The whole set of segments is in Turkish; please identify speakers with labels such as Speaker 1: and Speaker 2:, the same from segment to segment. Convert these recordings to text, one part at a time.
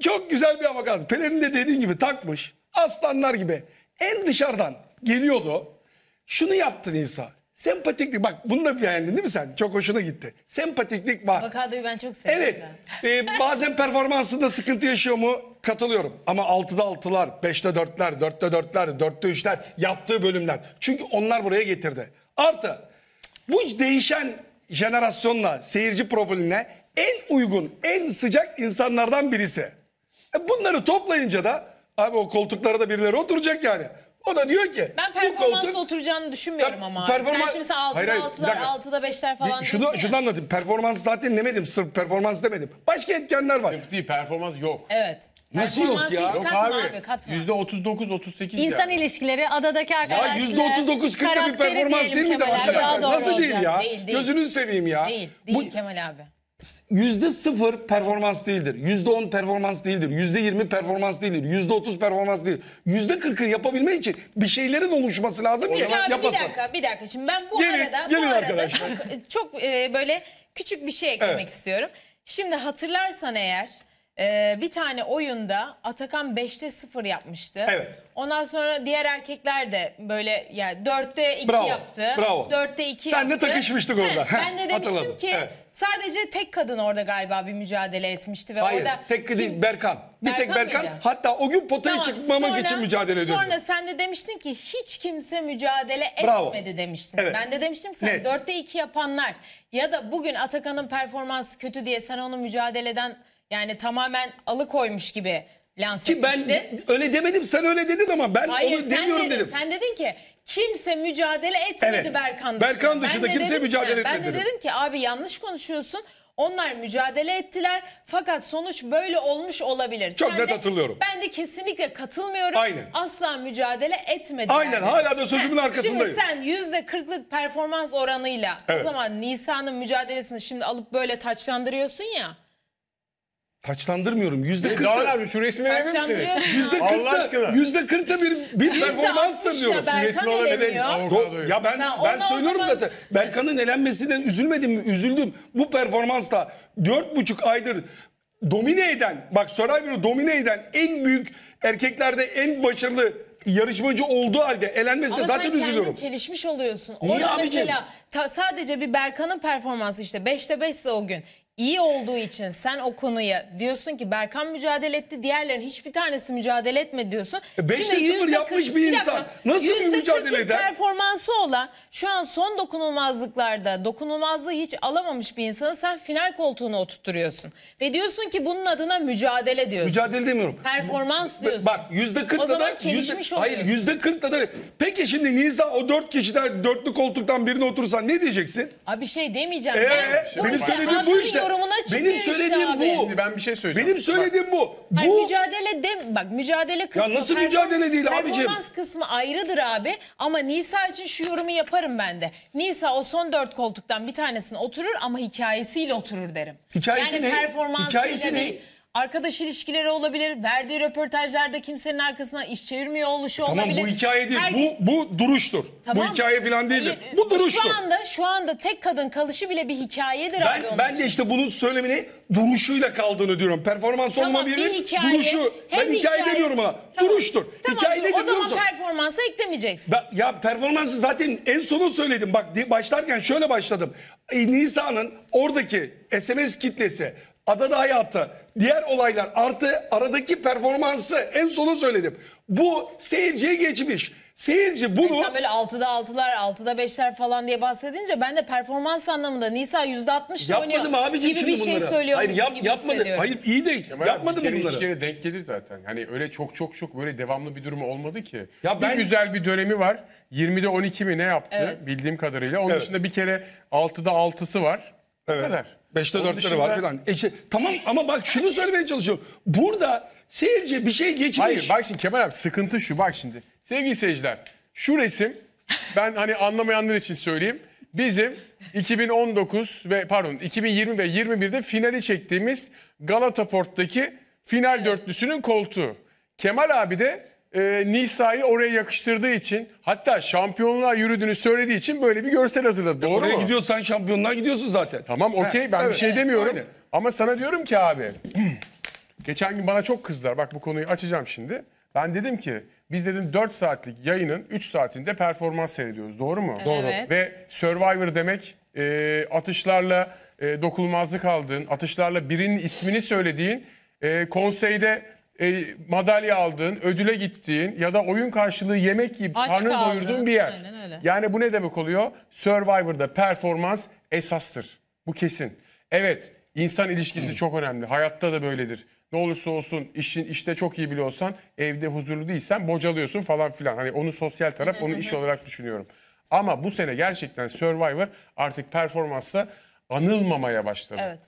Speaker 1: çok güzel bir hava kaldı. Pelerin de dediğin gibi takmış. Aslanlar gibi. En dışarıdan geliyordu. Şunu yaptı Nisa. Sempatiklik bak bunu da beğendin değil mi sen? Çok hoşuna gitti. Sempatiklik var.
Speaker 2: Avokadoyu ben çok seviyorum.
Speaker 1: Evet. Ee, bazen performansında sıkıntı yaşıyor mu? Katılıyorum. Ama 6'da 6'lar, 5'te 4'ler, 4'te 4'ler, 4'te 3'ler yaptığı bölümler. Çünkü onlar buraya getirdi. Artı bu değişen jenerasyonla, seyirci profiline en uygun, en sıcak insanlardan birisi. E bunları toplayınca da abi o koltuklara da birileri oturacak yani. O da diyor ki
Speaker 2: Ben performansla
Speaker 1: koltuk-
Speaker 2: oturacağını düşünmüyorum ama.
Speaker 1: performans-
Speaker 2: Sen şimdi sen 6'da
Speaker 1: Hayır, hayır, bir
Speaker 2: 6'lar,
Speaker 1: dakika.
Speaker 2: 6'da 5'ler falan
Speaker 1: Bir- şunu, şunu anlatayım. Performans zaten demedim. Sırf performans demedim. Başka etkenler var.
Speaker 3: Sırf değil performans yok.
Speaker 2: Evet.
Speaker 1: Nasıl yok ya?
Speaker 2: Hiç
Speaker 1: Yok
Speaker 2: abi,
Speaker 3: abi.
Speaker 2: katma.
Speaker 3: Yüzde 39 38
Speaker 4: İnsan
Speaker 3: yani.
Speaker 4: ilişkileri, adadaki arkadaşlar.
Speaker 1: Ya %39 40'da bir
Speaker 4: karakteri
Speaker 1: performans değil mi de
Speaker 4: Kemal abi,
Speaker 1: Nasıl değil ya?
Speaker 2: Değil, değil.
Speaker 1: Gözünü seveyim ya.
Speaker 2: Değil, değil
Speaker 1: Bu
Speaker 2: Kemal abi.
Speaker 1: Yüzde sıfır performans değildir. Yüzde on performans değildir. Yüzde yirmi performans değildir. Yüzde otuz performans değil. Yüzde kırkı yapabilmek için bir şeylerin oluşması lazım ki
Speaker 2: Peki abi bir
Speaker 1: yapasın.
Speaker 2: dakika bir dakika şimdi ben bu
Speaker 1: Gelin,
Speaker 2: arada
Speaker 1: gelin
Speaker 2: bu arada çok, çok e, böyle küçük bir şey eklemek
Speaker 1: Evet.
Speaker 2: istiyorum. Şimdi hatırlarsan eğer e, bir tane oyunda Atakan 5'te 0 yapmıştı.
Speaker 1: Evet.
Speaker 2: Ondan sonra diğer erkekler de böyle yani 4'te 2
Speaker 1: Bravo,
Speaker 2: yaptı.
Speaker 1: bravo.
Speaker 2: 4'te 2
Speaker 1: Senle
Speaker 2: yaptı.
Speaker 1: takışmıştık
Speaker 2: He,
Speaker 1: orada.
Speaker 2: Ben de demiştim
Speaker 1: Hatırladım,
Speaker 2: ki
Speaker 1: evet.
Speaker 2: sadece tek kadın orada galiba bir mücadele etmişti ve
Speaker 1: Hayır.
Speaker 2: orada
Speaker 1: tek değil Berkan. Bir tek
Speaker 2: Berkan
Speaker 1: Berkan.
Speaker 2: mıydı?
Speaker 1: Hatta o gün potaya
Speaker 2: Tamam,
Speaker 1: çıkmamak
Speaker 2: sonra-
Speaker 1: için mücadele ediyordu.
Speaker 2: Sonra sen de demiştin ki hiç kimse mücadele
Speaker 1: Bravo.
Speaker 2: etmedi demiştin.
Speaker 1: Evet.
Speaker 2: Ben de demiştim ki sen
Speaker 1: Net.
Speaker 2: 4'te 2 yapanlar ya da bugün Atakan'ın performansı kötü diye sen onu mücadeleden yani tamamen alıkoymuş gibi lanse
Speaker 1: Ki ben
Speaker 2: etmiştin.
Speaker 1: öyle demedim sen öyle dedin ama ben
Speaker 2: Hayır
Speaker 1: onu
Speaker 2: sen
Speaker 1: demiyorum
Speaker 2: dedin,
Speaker 1: dedim.
Speaker 2: sen dedin ki kimse mücadele etmedi
Speaker 1: Evet.
Speaker 2: Berkan dışında.
Speaker 1: Berkan dışında
Speaker 2: Ben de
Speaker 1: kimse
Speaker 2: dedim-
Speaker 1: mücadele
Speaker 2: Ben
Speaker 1: etmedi
Speaker 2: de
Speaker 1: dedim.
Speaker 2: dedim ki abi yanlış konuşuyorsun. Onlar mücadele ettiler fakat sonuç böyle olmuş olabilir.
Speaker 1: Çok net
Speaker 2: de-
Speaker 1: hatırlıyorum.
Speaker 2: Ben de kesinlikle katılmıyorum.
Speaker 1: Aynen.
Speaker 2: Asla mücadele etmediler.
Speaker 1: Aynen,
Speaker 2: dedim.
Speaker 1: hala da sözümün
Speaker 2: Heh,
Speaker 1: arkasındayım.
Speaker 2: Şimdi sen yüzde kırklık performans oranıyla
Speaker 1: Evet.
Speaker 2: o zaman Nisa'nın mücadelesini şimdi alıp böyle taçlandırıyorsun ya.
Speaker 1: Taçlandırmıyorum. Yüzde
Speaker 3: Doğan
Speaker 1: kırkta.
Speaker 3: abi şu resmi verir misiniz?
Speaker 1: Yüzde
Speaker 3: Allah
Speaker 1: kırkta.
Speaker 3: aşkına.
Speaker 1: Yüzde kırkta bir, bir performanstır
Speaker 2: altmışla
Speaker 1: diyorum.
Speaker 2: Berkan
Speaker 3: resmi. Avokadoyu.
Speaker 1: Ya ben
Speaker 2: Tamam,
Speaker 1: ben
Speaker 2: ona o
Speaker 1: söylüyorum
Speaker 2: zaman-
Speaker 1: zaten. Berkan'ın elenmesinden üzülmedim mi? Üzüldüm. Bu performansla dört buçuk aydır domine eden, bak Survivor'ı domine eden en büyük erkeklerde en başarılı yarışmacı olduğu halde elenmesine
Speaker 2: Ama
Speaker 1: zaten
Speaker 2: sen kendin
Speaker 1: üzülüyorum.
Speaker 2: çelişmiş oluyorsun.
Speaker 1: Niye
Speaker 2: Orada
Speaker 1: abicim?
Speaker 2: mesela ta- sadece bir Berkan'ın performansı işte 5'te 5 ise o gün iyi olduğu için sen o konuya diyorsun ki Berkan mücadele etti diğerlerin hiçbir tanesi mücadele etmedi diyorsun.
Speaker 1: E, beşte
Speaker 2: Şimdi
Speaker 1: sıfır
Speaker 2: yüzde
Speaker 1: yapmış
Speaker 2: kırk-
Speaker 1: bir
Speaker 2: dakika,
Speaker 1: insan nasıl bir mücadele eder?
Speaker 2: performansı olan şu an son dokunulmazlıklarda dokunulmazlığı hiç alamamış bir insanı sen final koltuğuna oturtturuyorsun. Ve diyorsun ki bunun adına mücadele diyorsun.
Speaker 1: Mücadele demiyorum.
Speaker 2: Performans diyorsun.
Speaker 1: Bak yüzde
Speaker 2: zaman
Speaker 1: da yüzde, hayır yüzde kırkta da peki şimdi Nisa o dört kişiden dörtlü koltuktan birine otursan ne diyeceksin?
Speaker 2: Abi bir şey demeyeceğim.
Speaker 1: Ee,
Speaker 2: ben. Bu işte
Speaker 1: bu işte.
Speaker 2: Yorumuna çıkıyor
Speaker 1: Benim
Speaker 2: işte
Speaker 1: söylediğim
Speaker 2: abi.
Speaker 1: bu.
Speaker 3: Şimdi ben bir şey söyleyeceğim.
Speaker 1: Benim söylediğim bu.
Speaker 2: Hayır,
Speaker 1: Bu
Speaker 2: mücadele dem bak mücadele kısmı.
Speaker 1: nasıl
Speaker 2: perform-
Speaker 1: mücadele değil abicim?
Speaker 2: Performans kısmı ayrıdır abi ama Nisa için şu yorumu yaparım ben de. Nisa o son dört koltuktan bir tanesine oturur ama hikayesiyle oturur derim.
Speaker 1: Hikayesi
Speaker 2: yani
Speaker 1: ne?
Speaker 2: performansıyla
Speaker 1: Hikayesi ne?
Speaker 2: Arkadaş ilişkileri olabilir. Verdiği röportajlarda kimsenin arkasına iş çevirmiyor oluşu
Speaker 1: tamam
Speaker 2: olabilir.
Speaker 1: bu hikaye değil.
Speaker 2: Her-
Speaker 1: Bu bu duruştur.
Speaker 2: Tamam.
Speaker 1: Bu hikaye falan değildir.
Speaker 2: Hayır,
Speaker 1: bu duruştur.
Speaker 2: Şu anda şu anda tek kadın kalışı bile bir hikayedir abi
Speaker 1: Ben,
Speaker 2: onun
Speaker 1: ben
Speaker 2: için.
Speaker 1: de işte bunun söylemini duruşuyla kaldığını diyorum. Performans
Speaker 2: Tamam,
Speaker 1: olma
Speaker 2: bir
Speaker 1: bir
Speaker 2: hikaye,
Speaker 1: duruşu.
Speaker 2: hem
Speaker 1: Ben hikaye,
Speaker 2: hikaye-
Speaker 1: demiyorum ona.
Speaker 2: Tamam,
Speaker 1: Duruştur.
Speaker 2: Tamam,
Speaker 1: hikaye nedir
Speaker 2: o
Speaker 1: biliyor
Speaker 2: zaman
Speaker 1: musun?
Speaker 2: performansa eklemeyeceksin.
Speaker 1: Ben- ya performansı zaten en sonu söyledim. Bak di- başlarken şöyle başladım. E, Nisa'nın oradaki SMS kitlesi, adada hayatı, diğer olaylar artı aradaki performansı en sonu söyledim. Bu seyirciye geçmiş. Seyirci bunu...
Speaker 2: Sen böyle 6'da 6'lar, 6'da 5'ler falan diye bahsedince ben de performans anlamında Nisa %60 oynuyor
Speaker 1: Yapmadım abicim
Speaker 2: gibi
Speaker 1: şimdi
Speaker 2: bir şey
Speaker 1: bunları.
Speaker 2: söylüyormuşsun
Speaker 1: Hayır yap,
Speaker 2: gibi
Speaker 1: yapmadım.
Speaker 2: hissediyorum.
Speaker 1: Hayır iyi değil.
Speaker 3: Kemal abi,
Speaker 1: yapmadım
Speaker 3: bir kere
Speaker 1: bunları.
Speaker 3: iki kere denk gelir zaten. Hani öyle çok çok çok böyle devamlı bir durum olmadı ki.
Speaker 1: Ya ben-
Speaker 3: Bir güzel bir dönemi var. 20'de 12 mi ne yaptı
Speaker 2: Evet.
Speaker 3: bildiğim kadarıyla. Onun
Speaker 1: Evet.
Speaker 3: dışında bir kere 6'da 6'sı var. Bu
Speaker 1: Evet.
Speaker 3: kadar.
Speaker 1: Beşte dörtleri var
Speaker 3: dışında-
Speaker 1: filan. E işte, tamam ama bak şunu söylemeye çalışıyorum. Burada seyirci bir şey geçmiş.
Speaker 3: Hayır bak şimdi Kemal abi sıkıntı şu bak şimdi. Sevgili seyirciler şu resim ben hani anlamayanlar için söyleyeyim. Bizim 2019 ve pardon 2020 ve 21'de finali çektiğimiz Galata Port'taki final dörtlüsünün koltuğu. Kemal abi de e, Nisa'yı oraya yakıştırdığı için hatta şampiyonluğa yürüdüğünü söylediği için böyle bir görsel hazırladı. Doğru
Speaker 1: Oraya
Speaker 3: mu?
Speaker 1: gidiyorsan şampiyonluğa gidiyorsun zaten.
Speaker 3: Tamam okey ben
Speaker 1: evet.
Speaker 3: bir şey demiyorum.
Speaker 1: Aynen.
Speaker 3: Ama sana diyorum ki abi Geçen gün bana çok kızdılar. Bak bu konuyu açacağım şimdi. Ben dedim ki biz dedim 4 saatlik yayının 3 saatinde performans seyrediyoruz. Doğru mu?
Speaker 2: Doğru. Evet.
Speaker 3: Ve Survivor demek e, atışlarla e, dokunulmazlık aldığın, atışlarla birinin ismini söylediğin, e, konseyde e, madalya aldığın, ödüle gittiğin ya da oyun karşılığı yemek yiyip
Speaker 4: Aç
Speaker 3: karnını
Speaker 4: kaldın.
Speaker 3: doyurduğun bir yer.
Speaker 4: Aynen öyle.
Speaker 3: Yani bu ne demek oluyor? Survivor'da performans esastır. Bu kesin. Evet, insan ilişkisi çok önemli. Hayatta da böyledir. Ne olursa olsun işin işte çok iyi bile olsan evde huzurlu değilsen bocalıyorsun falan filan. Hani onu sosyal taraf, onu iş olarak düşünüyorum. Ama bu sene gerçekten Survivor artık performansta anılmamaya başladı.
Speaker 2: Evet.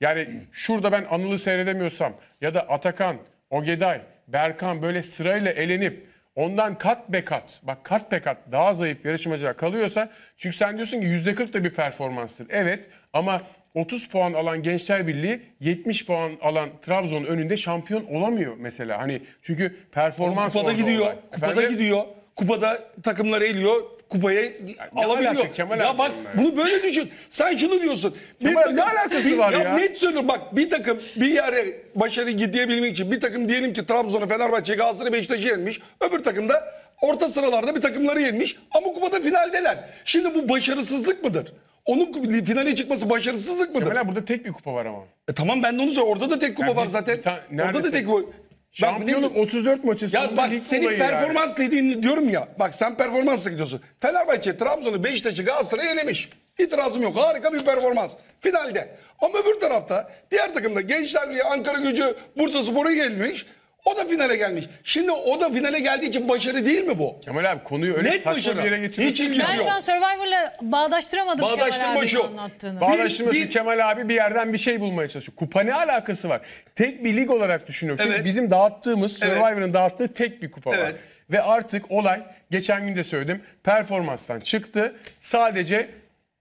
Speaker 3: Yani şurada ben Anıl'ı seyredemiyorsam ya da Atakan, Ogeday, Berkan böyle sırayla elenip ondan kat be kat, bak kat be kat daha zayıf yarışmacılar kalıyorsa çünkü sen diyorsun ki %40 da bir performanstır. Evet ama 30 puan alan Gençler Birliği 70 puan alan Trabzon önünde şampiyon olamıyor mesela. Hani çünkü performans
Speaker 1: Kupada gidiyor.
Speaker 3: olay.
Speaker 1: Kupada
Speaker 3: Efendim?
Speaker 1: gidiyor. Kupada takımları eliyor. Kupayı alabiliyor.
Speaker 3: Kemal
Speaker 1: ya
Speaker 3: abi
Speaker 1: bak
Speaker 3: bununla ya?
Speaker 1: bunu böyle düşün. Sen şunu diyorsun.
Speaker 3: Kemal, ne alakası
Speaker 1: bir,
Speaker 3: var ya?
Speaker 1: Net söylüyorum bak bir takım bir yere başarı gidebilmek için bir takım diyelim ki Trabzon'u, Fenerbahçe, Galatasaray, Beşiktaş'ı yenmiş. Öbür takım da orta sıralarda bir takımları yenmiş. Ama kupada finaldeler. Şimdi bu başarısızlık mıdır? Onun finale çıkması başarısızlık mıdır?
Speaker 3: Kemal abi burada tek bir kupa var ama.
Speaker 1: E tamam ben de onu söylüyorum. Orada da tek kupa
Speaker 3: Yani
Speaker 1: var zaten. Orada da tek
Speaker 3: tek-
Speaker 1: kupa.
Speaker 3: Şampiyonluk 34 maçı
Speaker 1: Ya
Speaker 3: sonunda
Speaker 1: bak
Speaker 3: lig
Speaker 1: senin
Speaker 3: olayı
Speaker 1: performans dediğini diyorum ya. Bak sen performansla gidiyorsun. Fenerbahçe, Trabzon'u, Beşiktaş'ı, Galatasaray'ı elemiş. İtirazım yok. Harika bir performans. Finalde. Ama öbür tarafta diğer takımda Gençler Birliği, Ankara Gücü, Bursa Spor'a gelmiş. O da finale gelmiş. Şimdi o da finale geldiği için başarı değil mi bu?
Speaker 3: Kemal abi konuyu öyle
Speaker 1: Net
Speaker 3: saçma
Speaker 1: başarı.
Speaker 3: bir yere
Speaker 1: Hiç
Speaker 3: getiriyorsun.
Speaker 1: ilgisi
Speaker 4: Ben
Speaker 1: yok.
Speaker 4: şu an Survivor'la bağdaştıramadım
Speaker 1: Bağdaştırma
Speaker 4: Kemal abinin
Speaker 1: şu.
Speaker 4: anlattığını.
Speaker 1: Ba-
Speaker 3: Bağdaştırması
Speaker 1: Bir-
Speaker 3: Kemal abi bir yerden bir şey bulmaya çalışıyor. Kupa ne alakası var? Tek bir lig olarak düşünüyorum. Çünkü
Speaker 1: Evet.
Speaker 3: bizim dağıttığımız,
Speaker 1: Evet.
Speaker 3: Survivor'ın dağıttığı tek bir kupa var.
Speaker 1: Evet.
Speaker 3: Ve artık olay, geçen gün de söyledim, performanstan çıktı. Sadece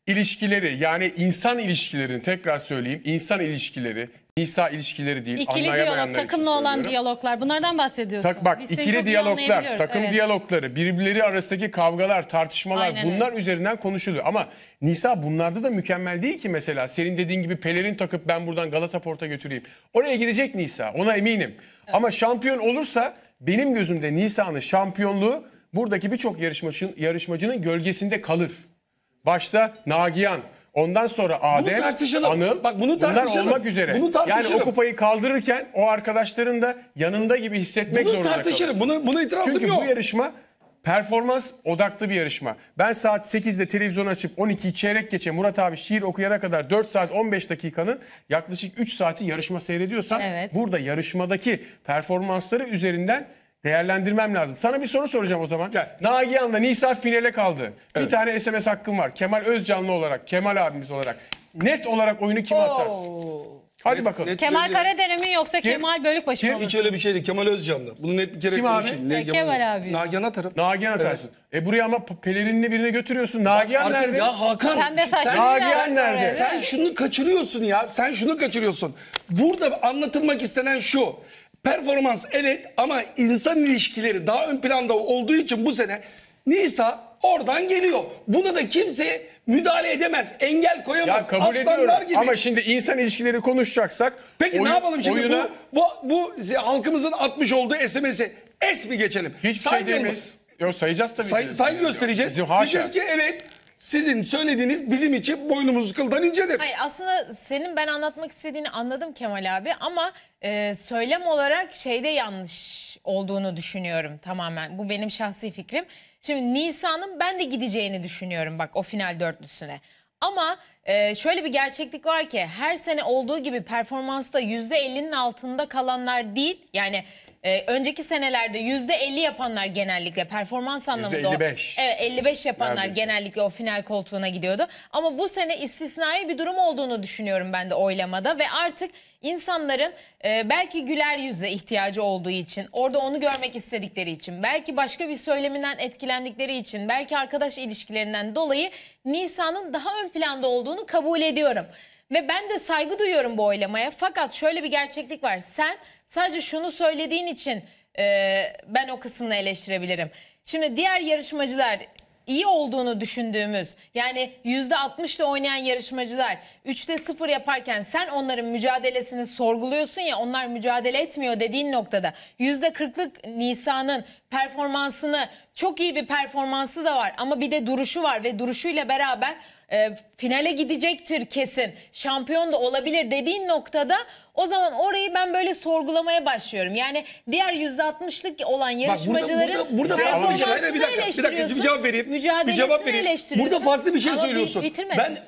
Speaker 3: ilişkileri yani insan ilişkilerini tekrar söyleyeyim. insan ilişkileri, Nisa ilişkileri değil.
Speaker 4: İkili diyalog, takımla olan diyaloglar bunlardan bahsediyorsun.
Speaker 3: Tak bak
Speaker 4: Biz
Speaker 3: ikili diyaloglar, takım
Speaker 4: evet.
Speaker 3: diyalogları, birbirleri arasındaki kavgalar, tartışmalar
Speaker 4: Aynen öyle.
Speaker 3: bunlar üzerinden konuşuluyor. Ama Nisa bunlarda da mükemmel değil ki mesela. Senin dediğin gibi pelerin takıp ben buradan Galata Port'a götüreyim. Oraya gidecek Nisa ona eminim. Ama şampiyon olursa benim gözümde Nisa'nın şampiyonluğu buradaki birçok yarışmacının, yarışmacının gölgesinde kalır. Başta Nagihan, Ondan sonra Adem,
Speaker 1: tartışalım.
Speaker 3: Anıl
Speaker 1: Bak bunu
Speaker 3: bunlar
Speaker 1: tartışalım.
Speaker 3: olmak üzere.
Speaker 1: Bunu
Speaker 3: yani o kupayı kaldırırken o arkadaşların da yanında gibi hissetmek
Speaker 1: Bunu
Speaker 3: zorunda
Speaker 1: tartışırım.
Speaker 3: kalırsın.
Speaker 1: Bunu, buna itirazım
Speaker 3: Çünkü
Speaker 1: yok.
Speaker 3: bu yarışma performans odaklı bir yarışma. Ben saat 8'de televizyon açıp 12'yi çeyrek geçe Murat abi şiir okuyana kadar 4 saat 15 dakikanın yaklaşık 3 saati yarışma seyrediyorsam
Speaker 4: Evet.
Speaker 3: burada yarışmadaki performansları üzerinden değerlendirmem lazım. Sana bir soru soracağım o zaman.
Speaker 1: Gel.
Speaker 3: Nagihan'la Nisa finale kaldı. Bir tane SMS hakkım var. Kemal Özcanlı olarak, Kemal abimiz olarak. Net olarak oyunu kime atarsın? Hadi bakalım.
Speaker 1: net-
Speaker 4: Kemal
Speaker 1: Öyle-
Speaker 4: Karadere mi yoksa Kemal Bölükbaşı mı
Speaker 1: Hiç öyle bir şey değil. Kemal Özcan'la. Bunu net bir kere
Speaker 3: Kim abi?
Speaker 1: konuşayım. Ne,
Speaker 4: Kemal abi.
Speaker 1: Nagihan atarım.
Speaker 3: Nagihan atarsın. E buraya ama p- pelerinli birine götürüyorsun. Nagihan
Speaker 1: Artık
Speaker 3: nerede?
Speaker 1: Ya Hakan.
Speaker 4: Pembe
Speaker 1: sen-
Speaker 4: saçlı
Speaker 3: Nagihan
Speaker 4: bir
Speaker 3: nerede?
Speaker 1: Sen şunu kaçırıyorsun ya. Sen şunu kaçırıyorsun. Burada anlatılmak istenen şu. Performans evet ama insan ilişkileri daha ön planda olduğu için bu sene Nisa oradan geliyor. Buna da kimse müdahale edemez. Engel koyamaz.
Speaker 3: Ya kabul
Speaker 1: Aslanlar
Speaker 3: ediyorum
Speaker 1: gibi.
Speaker 3: ama şimdi insan ilişkileri konuşacaksak
Speaker 1: Peki
Speaker 3: oyun-
Speaker 1: ne yapalım şimdi
Speaker 3: oyuna
Speaker 1: bu, bu, bu halkımızın atmış olduğu SMS'i es mi geçelim?
Speaker 3: hiçbir şey
Speaker 1: Saygı mı?
Speaker 3: miyiz? Yok sayacağız tabii.
Speaker 1: Say, saygı göstereceğiz.
Speaker 3: Bizim haşa.
Speaker 1: Diyeceğiz ki evet sizin söylediğiniz bizim için boynumuz kıldan incedir.
Speaker 2: Hayır aslında senin ben anlatmak istediğini anladım Kemal abi ama e, söylem olarak şeyde yanlış olduğunu düşünüyorum tamamen. Bu benim şahsi fikrim. Şimdi Nisan'ın ben de gideceğini düşünüyorum bak o final dörtlüsüne. Ama e, şöyle bir gerçeklik var ki her sene olduğu gibi performansta %50'nin altında kalanlar değil. Yani e, önceki senelerde %50 yapanlar genellikle performans anlamında. o-
Speaker 3: %55.
Speaker 2: Evet 55 yapanlar
Speaker 3: Neredeyse.
Speaker 2: genellikle o final koltuğuna gidiyordu. Ama bu sene istisnai bir durum olduğunu düşünüyorum ben de oylamada ve artık insanların e, belki güler yüze ihtiyacı olduğu için, orada onu görmek istedikleri için, belki başka bir söyleminden etkilendikleri için, belki arkadaş ilişkilerinden dolayı Nisa'nın daha ön planda olduğunu kabul ediyorum. Ve ben de saygı duyuyorum bu oylamaya. Fakat şöyle bir gerçeklik var. Sen sadece şunu söylediğin için e, ben o kısmını eleştirebilirim. Şimdi diğer yarışmacılar iyi olduğunu düşündüğümüz yani %60'la oynayan yarışmacılar 3'te 0 yaparken sen onların mücadelesini sorguluyorsun ya onlar mücadele etmiyor dediğin noktada %40'lık Nisa'nın performansını çok iyi bir performansı da var ama bir de duruşu var ve duruşuyla beraber e, finale gidecektir kesin. Şampiyon da olabilir dediğin noktada o zaman orayı ben böyle sorgulamaya başlıyorum. Yani diğer %60'lık olan yarışmacıların
Speaker 1: burada- burada bir şey-
Speaker 2: performansını
Speaker 1: Hayır, bir dakika, bir dakika, bir cevap vereyim.
Speaker 2: Mücadelesini
Speaker 1: Bir cevap vereyim.
Speaker 2: eleştiriyorsun.
Speaker 1: Burada farklı bir şey
Speaker 2: Ama
Speaker 1: söylüyorsun.
Speaker 2: bitirmedim.
Speaker 1: Ben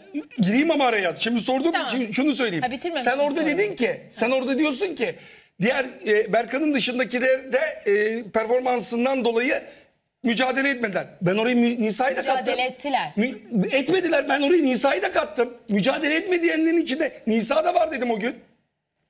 Speaker 1: gireyim ama araya. Şimdi sorduğum
Speaker 2: Tamam.
Speaker 1: için şunu söyleyeyim.
Speaker 2: Ha,
Speaker 1: sen orada
Speaker 2: soruyu.
Speaker 1: dedin ki, sen orada diyorsun ki diğer e, Berkan'ın dışındakiler de e, performansından dolayı mücadele etmediler. Ben orayı Nisa'yı da kattım.
Speaker 2: Mücadele ettiler.
Speaker 1: Mü- etmediler. Ben orayı Nisa'yı da kattım. Mücadele etmeyenlerin içinde Nisa da var dedim o gün.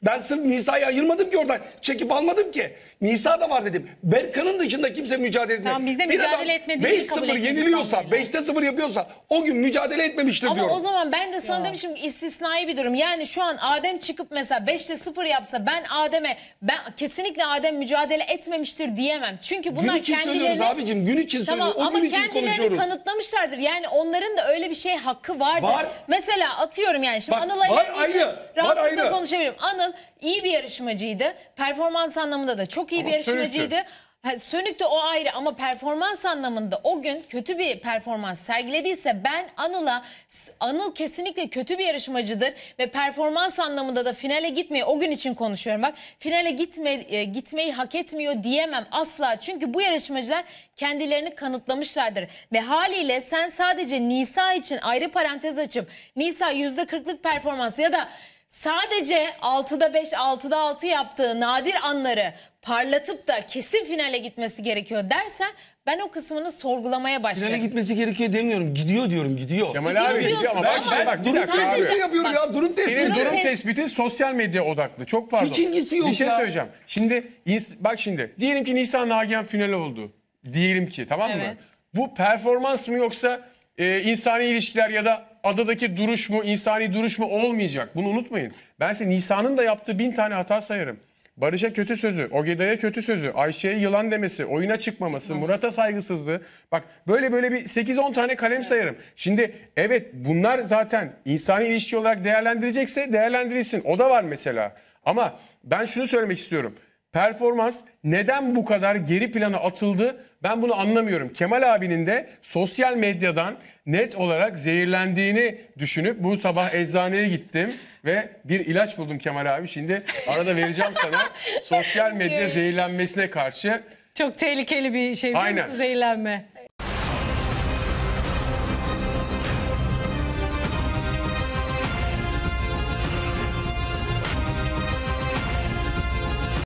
Speaker 1: Ben sırf Nisa'yı ayırmadım ki oradan. Çekip almadım ki. Nisa da var dedim. Berkan'ın dışında kimse mücadele etmedi.
Speaker 4: Tamam, biz de
Speaker 1: Bir
Speaker 4: mücadele
Speaker 1: 5-0
Speaker 4: kabul etmedik
Speaker 1: yeniliyorsa,
Speaker 4: kamuoyuna.
Speaker 1: 5'te 0 yapıyorsa o gün mücadele etmemiştir
Speaker 2: Ama
Speaker 1: diyorum.
Speaker 2: o zaman ben de sana demişim ki istisnai bir durum. Yani şu an Adem çıkıp mesela 5'te 0 yapsa ben Adem'e ben kesinlikle Adem mücadele etmemiştir diyemem. Çünkü bunlar
Speaker 1: gün için
Speaker 2: kendilerini
Speaker 1: söylüyoruz abicim. Gün için
Speaker 2: Tamam
Speaker 1: söylüyoruz. O
Speaker 2: ama
Speaker 1: gün için
Speaker 2: kendilerini
Speaker 1: konuşuyoruz.
Speaker 2: kanıtlamışlardır. Yani onların da öyle bir şey hakkı vardır.
Speaker 1: Var.
Speaker 2: Mesela atıyorum yani şimdi
Speaker 1: Bak,
Speaker 2: Anıl
Speaker 1: var
Speaker 2: için
Speaker 1: ayrı, var
Speaker 2: rahatlıkla
Speaker 1: ayrı.
Speaker 2: konuşabilirim. Anıl iyi bir yarışmacıydı. Performans anlamında da çok iyi
Speaker 3: Ama
Speaker 2: bir yarışmacıydı.
Speaker 3: sönüktü.
Speaker 2: Ha, Sönük de o ayrı ama performans anlamında o gün kötü bir performans sergilediyse ben Anıl'a Anıl kesinlikle kötü bir yarışmacıdır ve performans anlamında da finale gitmeyi o gün için konuşuyorum bak finale gitme, e, gitmeyi hak etmiyor diyemem asla çünkü bu yarışmacılar kendilerini kanıtlamışlardır ve haliyle sen sadece Nisa için ayrı parantez açıp Nisa %40'lık performans ya da sadece 6'da 5 6'da 6 yaptığı nadir anları parlatıp da kesin finale gitmesi gerekiyor dersen ben o kısmını sorgulamaya
Speaker 1: Finale
Speaker 2: başlarım.
Speaker 1: gitmesi gerekiyor demiyorum. Gidiyor diyorum. Gidiyor.
Speaker 3: Kemal
Speaker 2: Gidiyor
Speaker 3: abi
Speaker 2: diyorsun
Speaker 3: gidiyor ama
Speaker 2: ama
Speaker 3: bak, şimdi bak bir
Speaker 1: durum
Speaker 3: dakika abi.
Speaker 1: tespiti
Speaker 2: Bak,
Speaker 1: yapıyorum ya. Durum tespiti.
Speaker 3: Senin
Speaker 2: Durum
Speaker 3: durum
Speaker 2: tes-
Speaker 3: tespiti sosyal medya odaklı. Çok pardon.
Speaker 1: Hiç ilgisi yok
Speaker 3: Bir şey
Speaker 1: ya.
Speaker 3: söyleyeceğim. Şimdi ins- bak şimdi diyelim ki Nisan Nagihan finali oldu. Diyelim ki tamam mı?
Speaker 4: Evet.
Speaker 3: Bu performans mı yoksa e, insani ilişkiler ya da adadaki duruş mu, insani duruş mu olmayacak. Bunu unutmayın. Ben size Nisan'ın da yaptığı bin tane hata sayarım. Barış'a kötü sözü, Ogeday'a kötü sözü, Ayşe'ye yılan demesi, oyuna çıkmaması, Murat'a saygısızlığı. Bak böyle böyle bir 8-10 tane kalem sayarım. Şimdi evet bunlar zaten insani ilişki olarak değerlendirecekse değerlendirilsin. O da var mesela. Ama ben şunu söylemek istiyorum. Performans neden bu kadar geri plana atıldı? Ben bunu anlamıyorum. Kemal abinin de sosyal medyadan net olarak zehirlendiğini düşünüp bu sabah eczaneye gittim ve bir ilaç buldum Kemal abi. Şimdi arada vereceğim sana sosyal medya zehirlenmesine karşı
Speaker 4: Çok tehlikeli bir şey biliyor
Speaker 3: Aynen.
Speaker 4: musun zehirlenme?